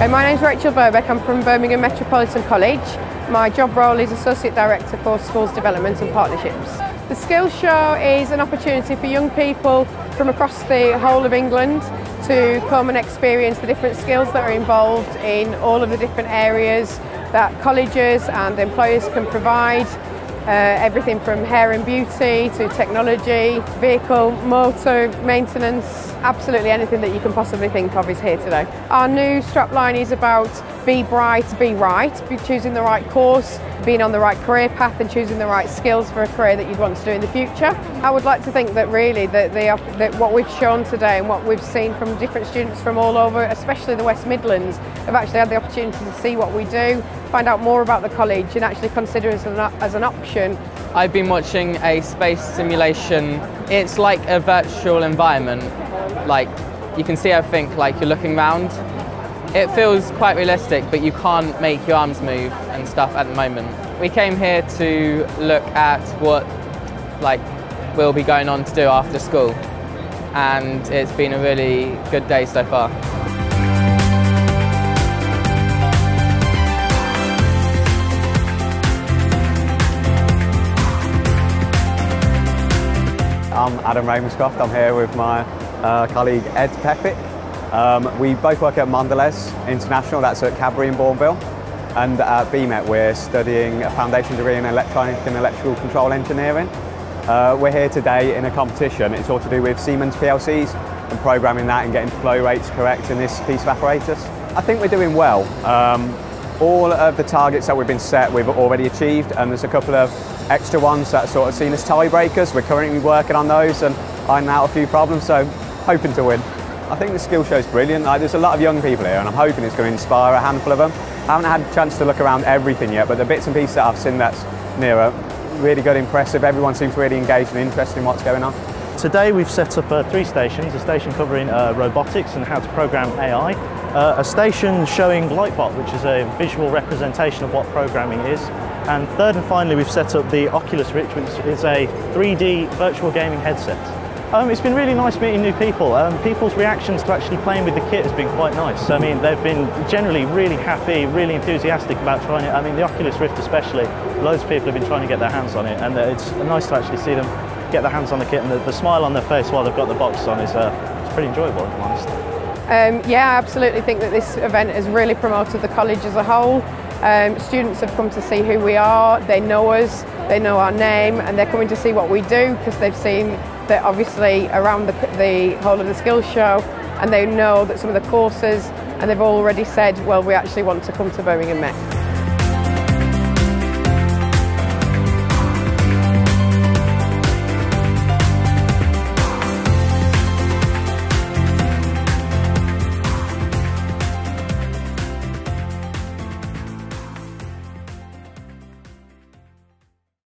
Uh, my name's Rachel Burbeck, I'm from Birmingham Metropolitan College. My job role is Associate Director for Schools Development and Partnerships. The Skills Show is an opportunity for young people from across the whole of England to come and experience the different skills that are involved in all of the different areas that colleges and employers can provide Uh, everything from hair and beauty to technology, vehicle, motor, maintenance, absolutely anything that you can possibly think of is here today. Our new strapline is about be bright, be right, be choosing the right course, being on the right career path and choosing the right skills for a career that you'd want to do in the future. I would like to think that really that, that what we've shown today and what we've seen from different students from all over, especially the West Midlands, have actually had the opportunity to see what we do, find out more about the college and actually consider it as an, as an option. I've been watching a space simulation. It's like a virtual environment. Like you can see everything like you're looking around. It feels quite realistic, but you can't make your arms move and stuff at the moment. We came here to look at what like we'll be going on to do after school. And it's been a really good day so far. I'm Adam Ravenscroft. I'm here with my uh, colleague Ed Peffick. Um, we both work at Mondelez International, that's at Cadbury in Bournville. And at BMET we're studying a foundation degree in electronic and electrical control engineering. Uh, we're here today in a competition. It's all to do with Siemens PLCs and programming that and getting flow rates correct in this piece of apparatus. I think we're doing well. Um, all of the targets that we've been set we've already achieved and there's a couple of extra ones that sort of seen as tiebreakers. We're currently working on those and ironing out a few problems, so hoping to win. I think the skill show is brilliant. Like, there's a lot of young people here and I'm hoping it's going to inspire a handful of them. I haven't had a chance to look around everything yet, but the bits and pieces that I've seen that's nearer, really good, impressive. Everyone seems really engaged and interested in what's going on. Today we've set up uh, three stations, a station covering uh, robotics and how to program AI, uh, a station showing Lightbot, which is a visual representation of what programming is, and third and finally we've set up the Oculus Rift, which is a 3D virtual gaming headset. Um, it's been really nice meeting new people. Um, people's reactions to actually playing with the kit has been quite nice. I mean, they've been generally really happy, really enthusiastic about trying it. I mean, the Oculus Rift especially, loads of people have been trying to get their hands on it, and it's nice to actually see them get their hands on the kit and the, the smile on their face while they've got the box on is uh, it's pretty enjoyable, if I'm honest. Um, yeah, I absolutely think that this event has really promoted the college as a whole. Um, students have come to see who we are, they know us, they know our name, and they're coming to see what we do because they've seen that obviously around the, the whole of the skills show, and they know that some of the courses, and they've already said, well, we actually want to come to Birmingham Met.